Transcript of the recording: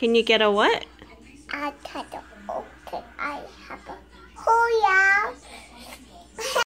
Can you get a what? I cut. Okay, I have a.